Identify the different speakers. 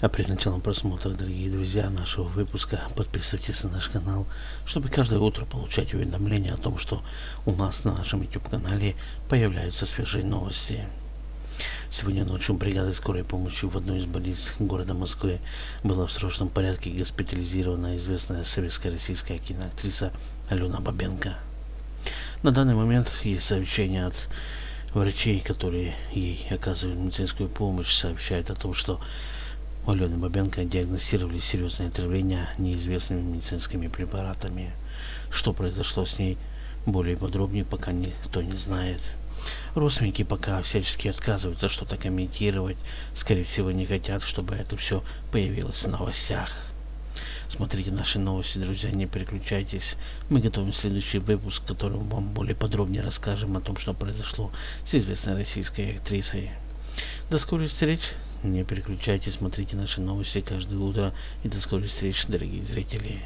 Speaker 1: А перед началом просмотра, дорогие друзья, нашего выпуска, подписывайтесь на наш канал, чтобы каждое утро получать уведомления о том, что у нас на нашем YouTube-канале появляются свежие новости. Сегодня ночью бригада скорой помощи в одной из больниц города Москвы была в срочном порядке госпитализирована известная советская российская киноактриса Алена Бабенко. На данный момент есть сообщение от врачей, которые ей оказывают медицинскую помощь, сообщают о том, что у Алены Бабенко диагностировали серьезное отравление неизвестными медицинскими препаратами. Что произошло с ней, более подробнее пока никто не знает. Родственники пока всячески отказываются что-то комментировать, скорее всего не хотят, чтобы это все появилось в новостях. Смотрите наши новости, друзья, не переключайтесь. Мы готовим следующий выпуск, в котором вам более подробнее расскажем о том, что произошло с известной российской актрисой. До скорых встреч! Не переключайтесь, смотрите наши новости каждое утро. И до скорых встреч, дорогие зрители.